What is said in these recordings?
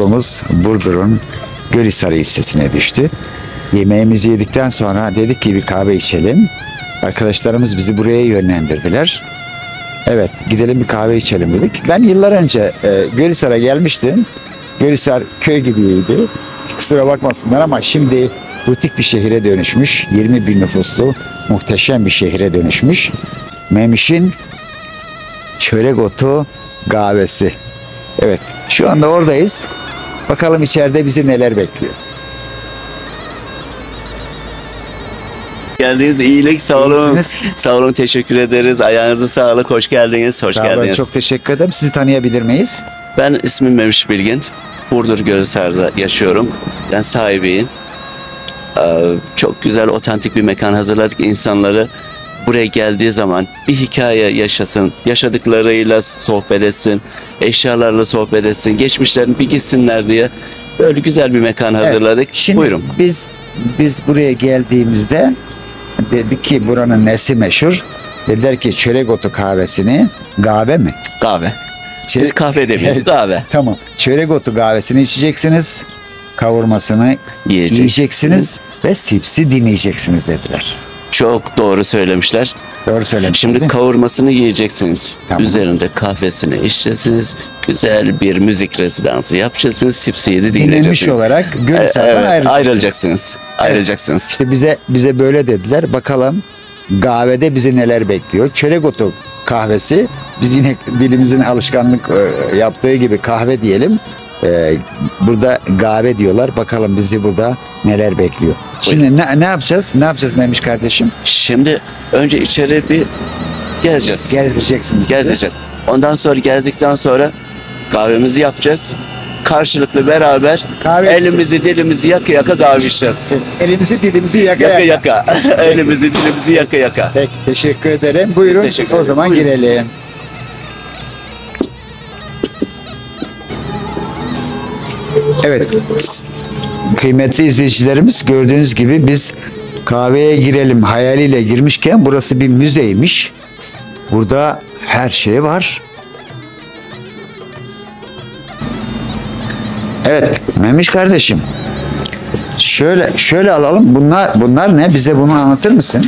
Yolumuz Burdur'un Gölhisar ilçesine düştü. Yemeğimizi yedikten sonra dedik ki bir kahve içelim. Arkadaşlarımız bizi buraya yönlendirdiler. Evet gidelim bir kahve içelim dedik. Ben yıllar önce e, Gölhisar'a gelmiştim. Gölhisar köy gibiydi. Kusura bakmasınlar ama şimdi butik bir şehire dönüşmüş. 20 bin nüfuslu muhteşem bir şehire dönüşmüş. Memiş'in çörek otu kahvesi. Evet şu anda oradayız. Bakalım içeride bizi neler bekliyor. geldiniz. İyilik, sağ olun. İyisiniz. Sağ olun, teşekkür ederiz. Ayağınıza sağlık, hoş geldiniz. Hoş Sağ olun, geldiniz. çok teşekkür ederim. Sizi tanıyabilir miyiz? Ben ismim Memiş Bilgin. Burdur Gölhisar'da yaşıyorum. Ben sahibiyim. Ee, çok güzel, otantik bir mekan hazırladık. İnsanları buraya geldiği zaman bir hikaye yaşasın, yaşadıklarıyla sohbet etsin, eşyalarla sohbet etsin, geçmişlerini bir gitsinler diye böyle güzel bir mekan hazırladık. Evet, Şimdi Buyurun. biz biz buraya geldiğimizde dedik ki buranın nesi meşhur? Dediler ki çörek otu kahvesini kahve mi? Kahve. Çörek- Biz kahve demiyoruz, kahve. Tamam. Çörek otu kahvesini içeceksiniz. Kavurmasını Yiyeceksiniz. yiyeceksiniz ve sipsi dinleyeceksiniz dediler. Çok doğru söylemişler. Doğru söylemiş. Şimdi kavurmasını yiyeceksiniz. Tamam. Üzerinde kahvesini içeceksiniz. Güzel bir müzik rezidansı yapacaksınız. Sipsiyi de dinleyeceksiniz. olarak E, Gölhisar'dan evet, ayrılacaksınız. ayrılacaksınız. Ayrılacaksınız. İşte bize bize böyle dediler. Bakalım kahvede bizi neler bekliyor. Çörek otu kahvesi. Biz yine dilimizin alışkanlık e, yaptığı gibi kahve diyelim. E, burada kahve diyorlar. Bakalım bizi burada neler bekliyor. Şimdi ne, ne yapacağız? Ne yapacağız Memiş kardeşim? Şimdi önce içeri bir gezeceğiz. Gezdireceksiniz. bizi. Gezdireceğiz. Ondan sonra gezdikten sonra kahvemizi yapacağız. Karşılıklı beraber Kahve elimizi dilimizi yaka yaka kahve içeceğiz. Elimizi dilimizi yaka Yaka yaka. yaka. elimizi dilimizi yaka yaka. Peki teşekkür ederim. Buyurun teşekkür o ederiz. zaman Buyurun. girelim. Evet. Kıymetli izleyicilerimiz gördüğünüz gibi biz kahveye girelim hayaliyle girmişken burası bir müzeymiş. Burada her şey var. Evet Memiş kardeşim. Şöyle şöyle alalım. Bunlar bunlar ne? Bize bunu anlatır mısın?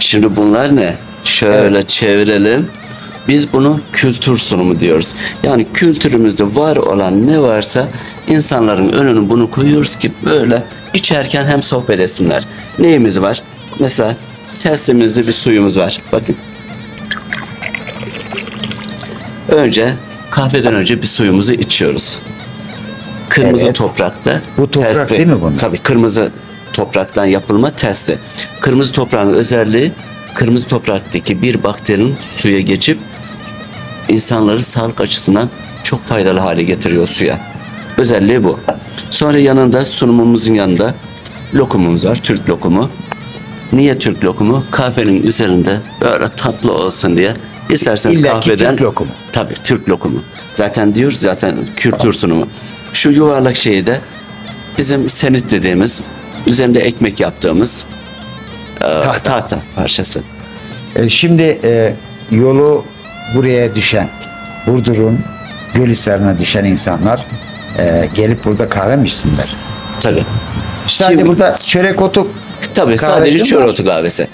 Şimdi bunlar ne? Şöyle çevirelim. Biz bunu kültür sunumu diyoruz. Yani kültürümüzde var olan ne varsa insanların önüne bunu koyuyoruz ki böyle içerken hem sohbet etsinler. Neyimiz var? Mesela teslimizde bir suyumuz var. Bakın. Önce kahveden önce bir suyumuzu içiyoruz. Kırmızı Evet. toprakta. Bu toprak testi. değil mi bunlar? Tabii kırmızı topraktan yapılma testi. Kırmızı toprağın özelliği kırmızı topraktaki bir bakterinin suya geçip insanları sağlık açısından çok faydalı hale getiriyor suya. Özelliği bu. Sonra yanında sunumumuzun yanında lokumumuz var. Türk lokumu. Niye Türk lokumu? Kahvenin üzerinde böyle tatlı olsun diye. İsterseniz İlla kahveden Türk lokumu. Tabii Türk lokumu. Zaten diyor zaten kültür sunumu. Şu yuvarlak şeyi de bizim senit dediğimiz üzerinde ekmek yaptığımız e, tahta. parçası. E, şimdi e, yolu buraya düşen, Burdur'un Gölhisar'ına düşen insanlar e, gelip burada kahve mi içsinler? Tabii. Sadece Şimdi- burada çörek otu Tabii sadece mi çöre var? otu kahvesi.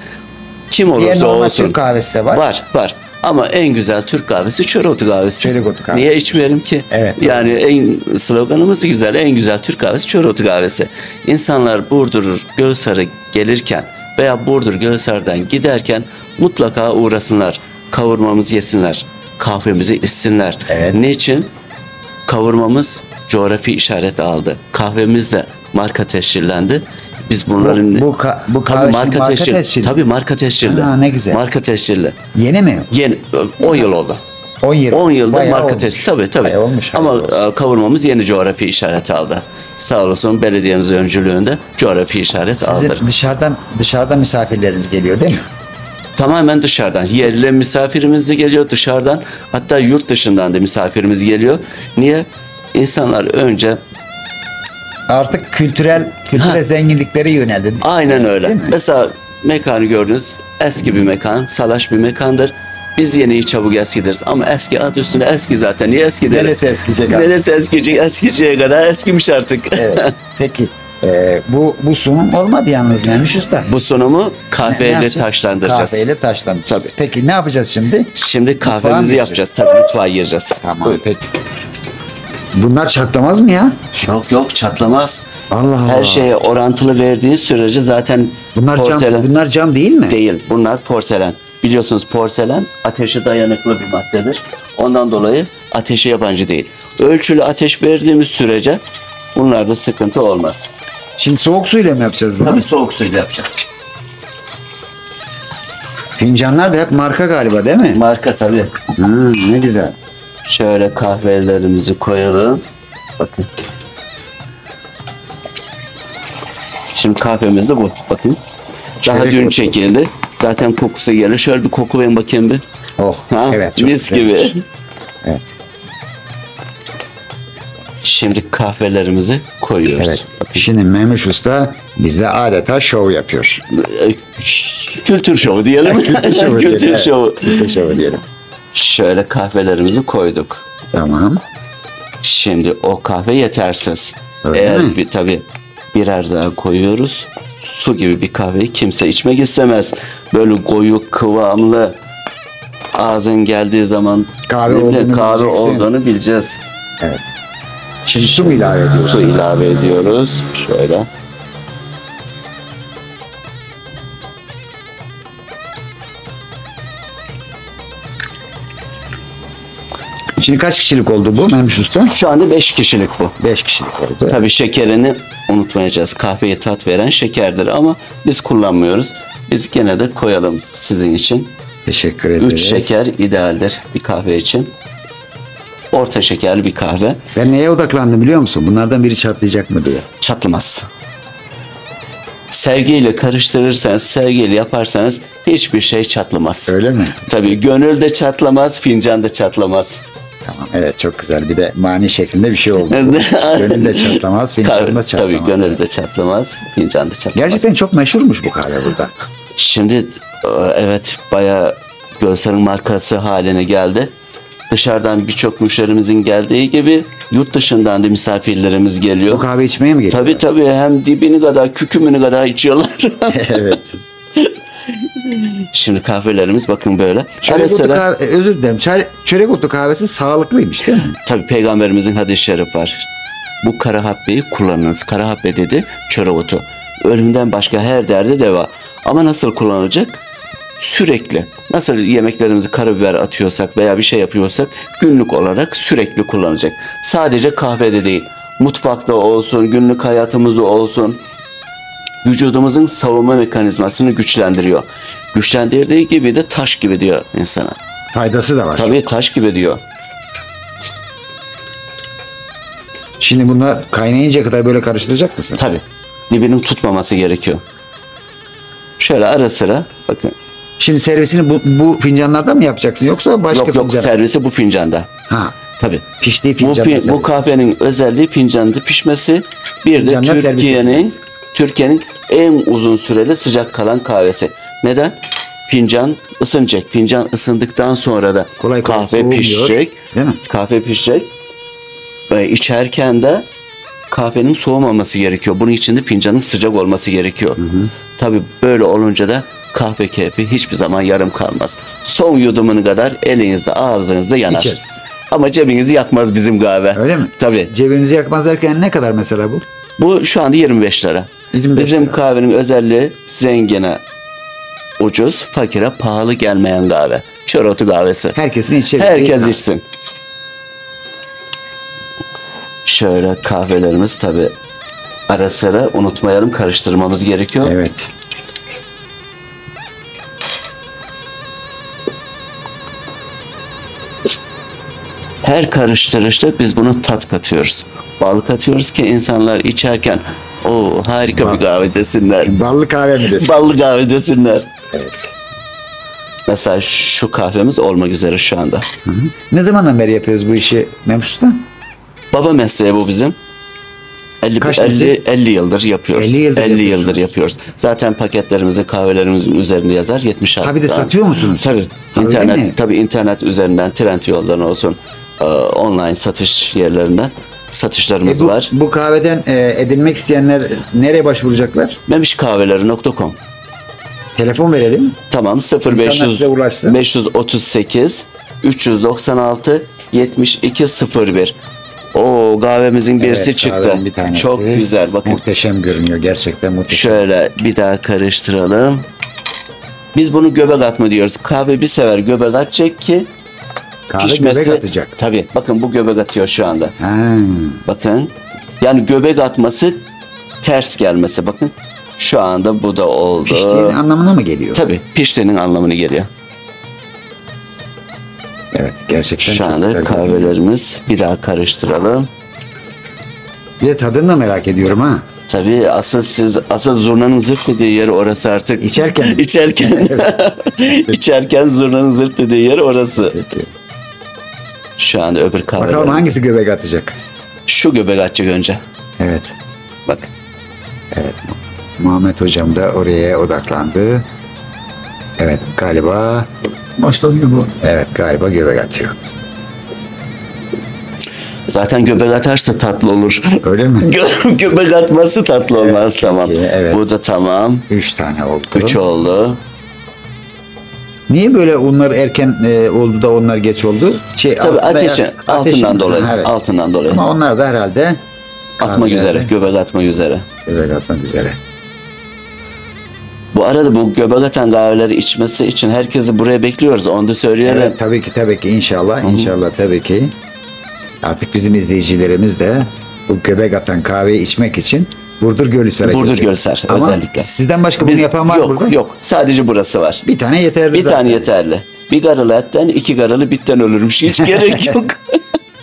Kim olursa olsun. Türk kahvesi de var. Var var. Ama en güzel Türk kahvesi çöre otu kahvesi. Çörek otu kahvesi. Niye içmeyelim ki? Evet, doğru. Yani en sloganımız da güzel. En güzel Türk kahvesi çöre otu kahvesi. İnsanlar Burdur Gölsar'a gelirken veya Burdur Gölsar'dan giderken mutlaka uğrasınlar. Kavurmamızı yesinler. Kahvemizi içsinler. Evet. Niçin? Kavurmamız coğrafi işaret aldı. Kahvemiz de marka teşhirlendi. Biz bunların Bu- bu ka- bu kahve tabii marka, marka teşhir. tescilli. Tabii marka teşhirli. Ha, ne güzel. Marka teşhirli. yeni mi? Yeni 10 yıl oldu. 10 yıl. 10 yılda Bayağı marka olmuş. teşhir. Tabii tabii. Bayağı olmuş. Ama olsun. e, kavurmamız yeni coğrafi işaret aldı. Sağ olsun belediyemiz öncülüğünde coğrafi işaret Sizin aldı. dışarıdan dışarıdan misafirleriniz geliyor değil mi? Tamamen dışarıdan. Yerli misafirimiz de geliyor dışarıdan. Hatta yurt dışından da misafirimiz geliyor. Niye? İnsanlar önce Artık kültürel kültürel Ha. zenginliklere yöneldi. Aynen öyle. Mesela mekanı gördünüz. Eski bir mekan, salaş bir mekandır. Biz yeniyi çabuk eskidiriz ama eski adı üstünde eski zaten. Niye eski deriz? Neresi eskiyecek abi? Neresi eskiyecek? Eskiyeceğe kadar eskimiş artık. Evet. Peki e, bu bu sunum olmadı yalnız Memiş Usta. Bu sunumu Ne kahveyle yapacağız? taşlandıracağız. Kahveyle taşlandıracağız. Tabii. Peki ne yapacağız şimdi? Şimdi kahvemizi yapacağız. Tabii mutfağa gireceğiz. Tamam. Buyurun. Peki. Bunlar çatlamaz mı ya? Yok yok çatlamaz. Allah Allah. Her şeye orantılı verdiğin sürece zaten Bunlar porselen cam, bunlar cam değil mi? değil. Bunlar porselen. Biliyorsunuz porselen ateşe dayanıklı bir maddedir. Ondan dolayı ateşe yabancı değil. Ölçülü ateş verdiğimiz sürece bunlarda sıkıntı olmaz. Şimdi soğuk suyla mı yapacağız bunu? Tabii soğuk suyla yapacağız. Fincanlar da hep marka galiba değil mi? Marka tabii. Hmm, ne güzel. Şöyle kahvelerimizi koyalım. Bakın. Şimdi kahvemiz de bu. Bakın. Daha dün çekildi. Zaten kokusu gelir. Şöyle bir koku verin bakayım bir. Oh, Ha? evet çok Mis güzelmiş. gibi. Evet. Şimdi kahvelerimizi koyuyoruz. Evet. Şimdi Memiş Usta bize adeta şov yapıyor. Kültür şovu diyelim. Kültür şovu Kültür diyelim. Kültür şovu diyelim. Şöyle kahvelerimizi koyduk. Tamam. Şimdi o kahve yetersiz. Öyle Eğer mi? bir tabi birer daha koyuyoruz. Su gibi bir kahveyi kimse içmek istemez. Böyle koyu kıvamlı ağzın geldiği zaman Kahve ne bileyim, olduğunu kahve bileceksin. olduğunu bileceğiz. Evet. Şimdi su mu ilave ediyoruz? Su ilave ediyoruz. Şöyle. Şimdi kaç kişilik oldu bu Memiş Usta? Şu anda 5 kişilik bu. 5 kişilik oldu. Tabii şekerini unutmayacağız. Kahveye tat veren şekerdir ama biz kullanmıyoruz. Biz gene de koyalım sizin için. Teşekkür ederiz. 3 şeker idealdir bir kahve için. Orta şekerli bir kahve Ben neye odaklandım biliyor musun? Bunlardan biri çatlayacak mı diye. çatlamaz. Sevgiyle karıştırırsanız, sevgiyle yaparsanız hiçbir şey çatlamaz. Öyle mi? Tabii gönül de çatlamaz, fincan da çatlamaz. Tamam evet çok güzel. Bir de mani şeklinde bir şey oldu. Gönül de çatlamaz, fincan da çatlamaz. Tabii gönül de çatlamaz, fincan da çatlamaz. Gerçekten çok meşhurmuş bu kahve burada. Şimdi e, evet bayağı Gölser'in markası haline geldi. Dışarıdan birçok müşterimizin geldiği gibi yurt dışından da misafirlerimiz Bu geliyor. kahve içmeye mi geliyor? Tabii tabii hem dibini kadar kükümünü kadar içiyorlar. evet. Şimdi kahvelerimiz bakın böyle. Ara Çörek otu sıra kahve, e, özür dilerim. Çare- Çörek otu kahvesi sağlıklıymış değil mi? tabii peygamberimizin hadis-i şerif var. Bu kara habbeyi kullanınız. Kara habbe dedi çörek otu. Ölümden başka her derde deva. Ama nasıl kullanılacak? Sürekli. Nasıl yemeklerimizi karabiber atıyorsak veya bir şey yapıyorsak günlük olarak sürekli kullanacak. Sadece kahvede değil. Mutfakta olsun, günlük hayatımızda olsun. Vücudumuzun savunma mekanizmasını güçlendiriyor. Güçlendirdiği gibi de taş gibi diyor insana. Faydası da var. Tabii taş gibi diyor. Şimdi bunlar kaynayıncaya kadar böyle karıştıracak mısın? Tabii. Dibinin tutmaması gerekiyor. Şöyle ara sıra bakın. Şimdi servisini bu, bu fincanlardan mı yapacaksın yoksa başka yok yok fincan? servisi bu fincanda. Ha, Tabii. piştiği Bu, fincanda bu servis. kahvenin özelliği fincanda pişmesi. Bir de Türkiye'nin. Türkiye'nin en uzun süreli sıcak kalan kahvesi. Neden? Fincan ısınacak. Fincan ısındıktan sonra da Kolay kahve soğumuyor, pişecek. değil mi? Kahve pişecek. Ve içerken de kahvenin soğumaması gerekiyor. Bunun için de fincanın sıcak olması gerekiyor. Tabii böyle olunca da kahve keyfi hiçbir zaman yarım kalmaz. Son yudumunu kadar elinizde ağzınızda yanar. İçeriz. Ama cebinizi yakmaz bizim kahve. Öyle mi? Tabii. Cebimizi yakmaz derken ne kadar mesela bu? Bu şu anda 25 lira. 25 bizim lira. kahvenin özelliği zengine ucuz, fakire pahalı gelmeyen kahve. Çörotu kahvesi. Herkesin içeri. Herkes içsin. Şöyle kahvelerimiz tabi ara sıra unutmayalım karıştırmamız gerekiyor. Evet. Her karıştırışta biz bunu tat katıyoruz. Bal katıyoruz ki insanlar içerken o harika bir kahve desinler. Ballı kahve mi desin? Ballı kahve desinler. Evet. Mesela şu kahvemiz olmak üzere şu anda. Ne zamandan beri yapıyoruz bu işi Memşus'ta? Baba mesleği bu bizim. 50, Kaç 50, nesil? 50 yıldır yapıyoruz. 50 yıldır yapıyorsunuz. yıldır yapıyoruz. Zaten paketlerimizde kahvelerimizin üzerinde yazar 76. Ha bir de satıyor musunuz? Tabii. Öyle mi? internet tabii internet üzerinden trend yoldan olsun e, online satış yerlerinden satışlarımız E bu, var. bu kahveden e, edinmek isteyenler nereye başvuracaklar? Memişkahveleri.com Telefon verelim. Tamam 0500 size ulaşsın. 538 396 7201. O kahvemizin birisi Evet, çıktı. bir tanesi. Çok güzel. Bakın Muhteşem görünüyor gerçekten muhteşem. şöyle bir daha karıştıralım. Biz bunu göbek atma diyoruz. Kahve bir sefer göbek atacak ki Kahve pişmesi. göbek atacak. Tabii. Bakın bu göbek atıyor şu anda. Ha. Bakın. Yani göbek atması ters gelmesi. Bakın. Şu anda bu da oldu. Piştiğin anlamına mı geliyor? Tabii. Piştiğinin anlamını geliyor. Evet gerçekten Şu anda kahvelerimiz bir daha karıştıralım. Bir de tadını da merak ediyorum ha. Tabii asıl siz asıl zurnanın zırt dediği yer orası artık. İçerken. İçerken. İçerken zurnanın zırt dediği yer orası. Peki. Şu anda öbür kahveler. Bakalım hangisi göbek atacak? Şu göbek atacak önce. Evet. Bak. Evet. Muhammed hocam da oraya odaklandı. Evet galiba Başladı bu. evet galiba göbek atıyor. Zaten göbek atarsa tatlı olur. Öyle mi? Gö- göbek atması tatlı olmaz Evet, tamam. evet. Bu da tamam. Üç tane oldu. Üç oldu. Niye böyle onlar erken e, oldu da onlar geç oldu? Şey, Tabii altında ateşi, yak- altından ateşin- dolayı. Evet. Altından dolayı. Ama onlar da herhalde Atmak üzere. Göbek atmak üzere. Göbek atmak üzere. Bu arada bu göbek atan kahveleri içmesi için herkesi buraya bekliyoruz. Onu da söyleyelim. Evet tabii ki tabii ki inşallah inşallah tabii ki. Artık bizim izleyicilerimiz de bu göbek atan kahveyi içmek için Burdur Gölhisar'a Burdur. Gölhisar, Ama özellikle. sizden başka bunu Biz- yapan var mı yok, burada? Yok Sadece burası var. Bir tane yeterli Bir zaten. tane yeterli. Bir garılı etten iki garılı bitten ölürmüş. Hiç gerek yok.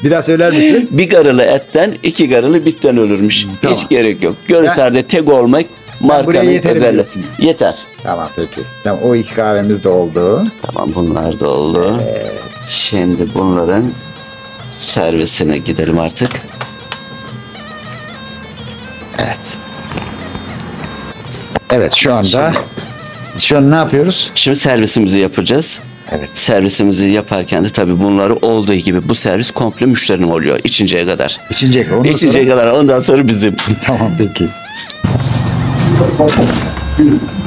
Bir daha söyler misin? bir garılı etten iki garılı bitten ölürmüş. tamam. Hiç gerek yok. Gölhisar'da tek olmak buraya markanın yeterim özelliği. diyorsun. Yeter. tamam peki. Tamam o iki kahvemiz de oldu. Tamam bunlar da oldu. Şimdi bunların servisine gidelim artık. Evet. Evet şu anda şu an ne yapıyoruz? Şimdi servisimizi yapacağız. Evet. Servisimizi yaparken de tabii bunları olduğu gibi bu servis komple müşterinin oluyor içinceye kadar. İçince ondan İçinceye sonra... kadar ondan sonra bizim. Tamam peki.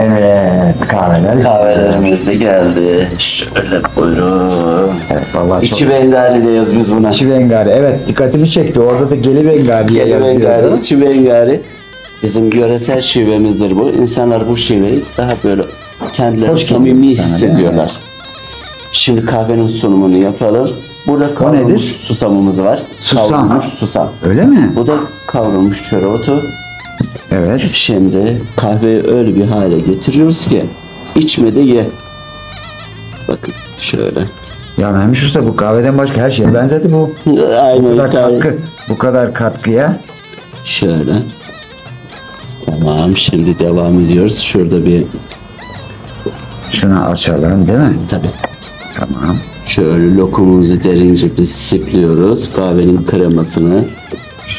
Evet kahveler. Kahvelerimiz de geldi. Şöyle buyurun. Evet vallahi çok. İçi bengari diyoruz biz buna. İçi Vengari. Evet dikkatimi çekti. Orada da Geli Vengari diye Geli yazıyordu. bengari, içi bengari. Bizim yöresel şivemizdir bu. İnsanlar bu şiveyi daha böyle kendilerini Hoş samimi hissediyorlar. Şimdi kahvenin sunumunu yapalım. Burada kavrulmuş nedir? susamımız var. Susam. Kavrulmuş susam. Öyle mi? Bu da kavrulmuş çöreotu. Evet. Şimdi kahveyi öyle bir hale getiriyoruz ki içme de ye. Bakın şöyle. Ya Mehmet Usta bu kahveden başka her şeye benzedi bu. Bu Aynen kadar kahve. katkı, bu kadar katkıya. Şöyle. Tamam şimdi devam ediyoruz. Şurada bir Şunu açalım değil mi? tabii Tamam. şöyle lokumumuzu derince bir sipliyoruz. Kahvenin kremasını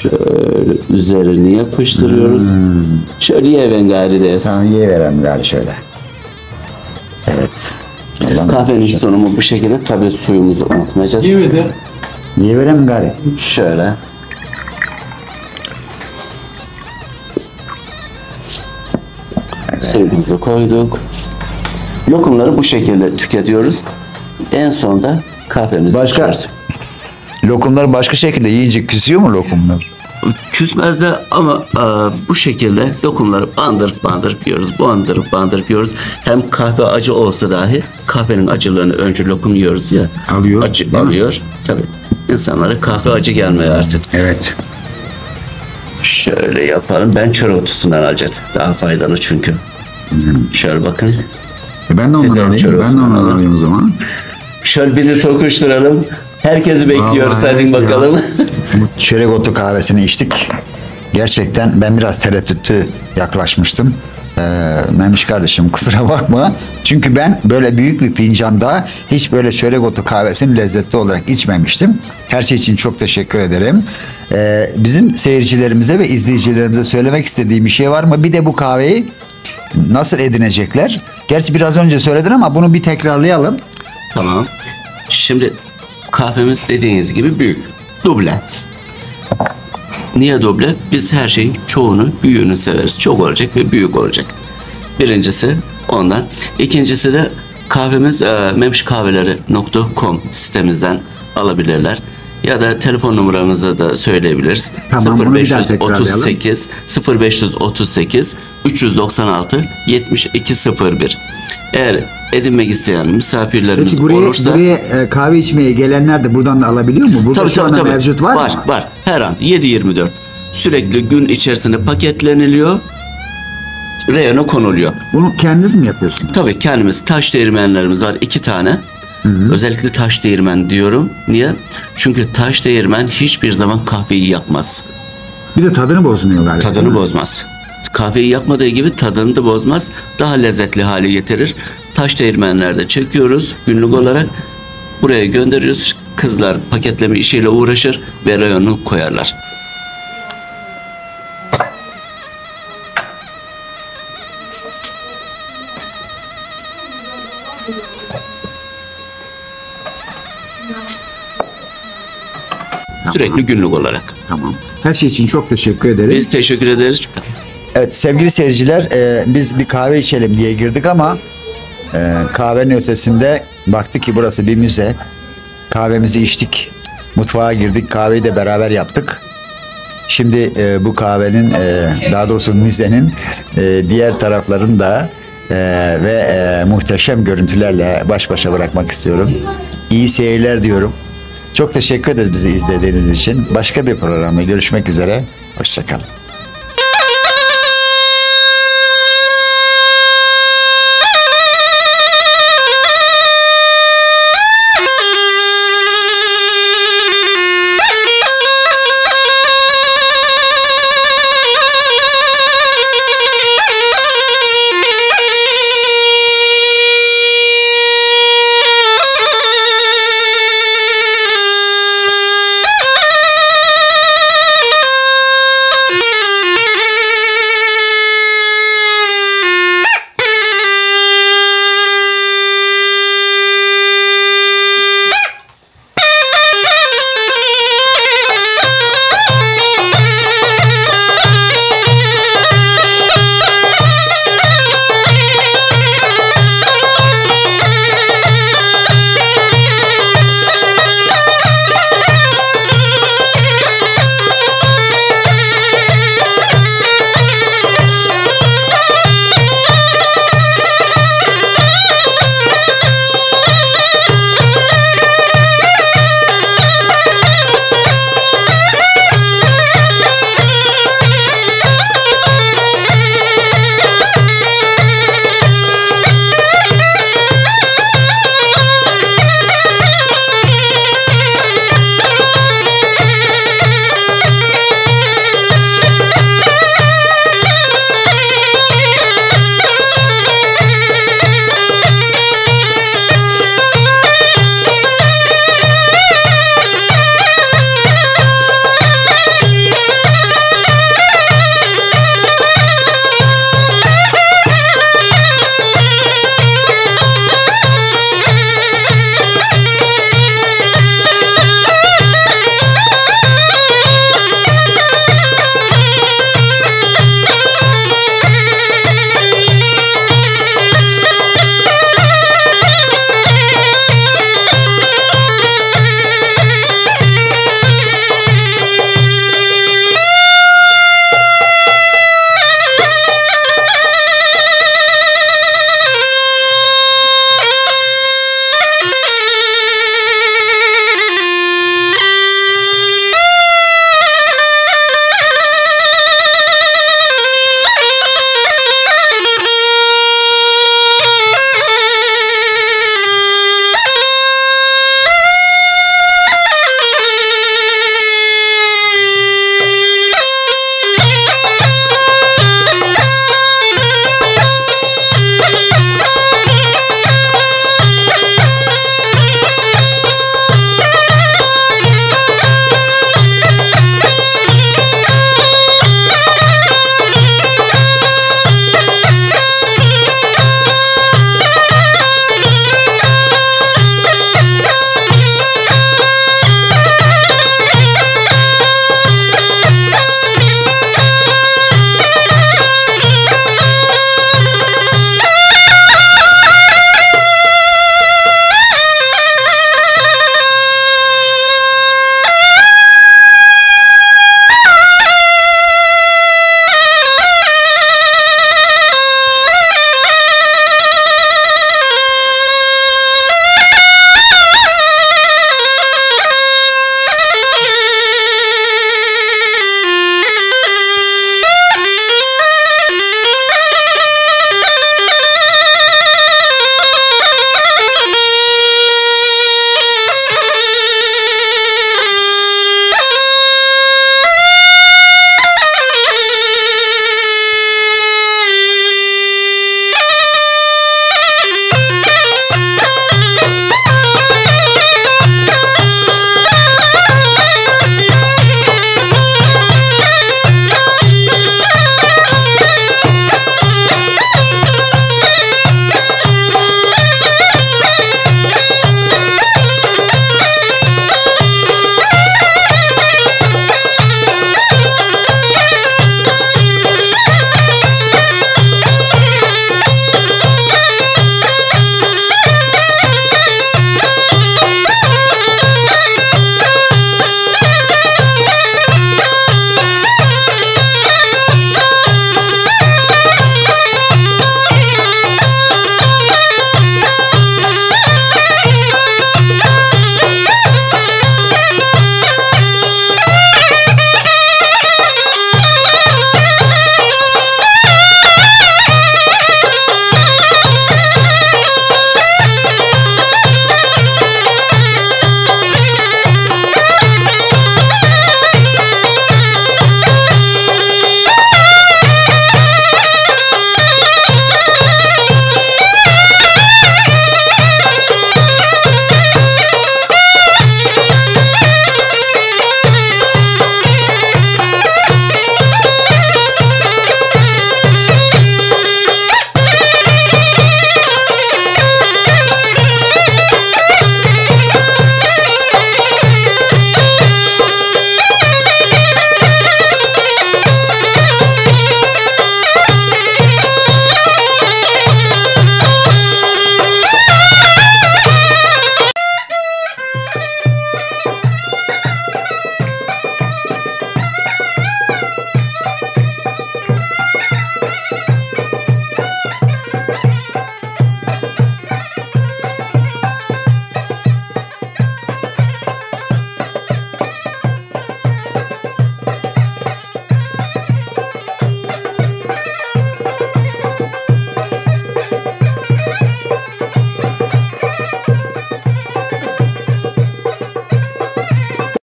şöyle üzerine yapıştırıyoruz. Şöyle ye vengarideyiz. Tamam yiye verelim gari şöyle. Evet. Allah'ım. Kahvenin sunumu bu şekilde. Tabii suyumuzu unutmayacağız. Yemedi. Yiye verelim gari. Şöyle. Suyumuzu koyduk. Lokumları bu şekilde tüketiyoruz. En sonda kahvemizi Başka? içiyoruz. Lokumlar başka şekilde yiyince küsüyor mu lokumlar? Küsmez de ama e, bu şekilde lokumları bandırıp bandırıp yiyoruz. Bandırıp bandırıp yiyoruz. Hem kahve acı olsa dahi kahvenin acılığını önce lokum yiyoruz ya. Alıyor, Acı alıyor. Tabii. İnsanlara kahve acı gelmiyor artık. Evet. Şöyle yapalım. Ben çöre otusundan alacağım. Daha faydalı çünkü. Şöyle bakın. E ben de ondan alayım. Ben de alalım. alayım o zaman. Şöyle de tokuşturalım. Herkesi bekliyoruz. Vallahi Hadi evet ya. bakalım. Çörek otu kahvesini içtik. Gerçekten ben biraz tereddütlü yaklaşmıştım. Ee, Memiş kardeşim kusura bakma. Çünkü ben böyle büyük bir fincanda hiç böyle çörek otu kahvesini lezzetli olarak içmemiştim. Her şey için çok teşekkür ederim. Ee, bizim seyircilerimize ve izleyicilerimize söylemek istediğim bir şey var mı? Bir de bu kahveyi nasıl edinecekler? Gerçi biraz önce söyledin ama bunu bir tekrarlayalım. Tamam. Şimdi kahvemiz dediğiniz gibi büyük. Duble. Niye duble? Biz her şeyin çoğunu, büyüğünü severiz. Çok olacak ve büyük olacak. Birincisi ondan. İkincisi de kahvemiz e, memşkahveleri.com sitemizden alabilirler. Ya da telefon numaramızı da söyleyebiliriz. Tamam, bunu bir daha 0538 0538 396 7201. Eğer edinmek isteyen misafirlerimiz Peki buraya, olursa buraya e, kahve içmeye gelenler de buradan da alabiliyor mu? Burada Tabii şu tabii anda tabii. mevcut var, var mı? Var. Her an 7-24. Sürekli gün içerisinde paketleniliyor. Reyona konuluyor. Bunu kendiniz mi yapıyorsunuz? Tabii kendimiz taş değirmenlerimiz var iki tane. Özellikle taş değirmen diyorum. Niye? Çünkü taş değirmen hiçbir zaman kahveyi yapmaz. Bir de tadını bozmuyor galiba. Tadını bozmaz. Kahveyi yapmadığı gibi tadını da bozmaz. Daha lezzetli hale getirir. Taş değirmenlerde çekiyoruz günlük olarak. Buraya gönderiyoruz. Kızlar paketleme işiyle uğraşır ve reyonu koyarlar. Sürekli günlük olarak. Tamam. Her şey için çok teşekkür ederim. Biz teşekkür ederiz. Evet sevgili seyirciler e, biz bir kahve içelim diye girdik ama e, kahvenin ötesinde baktık ki burası bir müze. Kahvemizi içtik. Mutfağa girdik. Kahveyi de beraber yaptık. Şimdi e, bu kahvenin e, daha doğrusu müzenin e, diğer taraflarını da e, ve e, muhteşem görüntülerle baş başa bırakmak istiyorum. İyi seyirler diyorum. Çok teşekkür ederiz bizi izlediğiniz için. Başka bir programda görüşmek üzere. Hoşçakalın.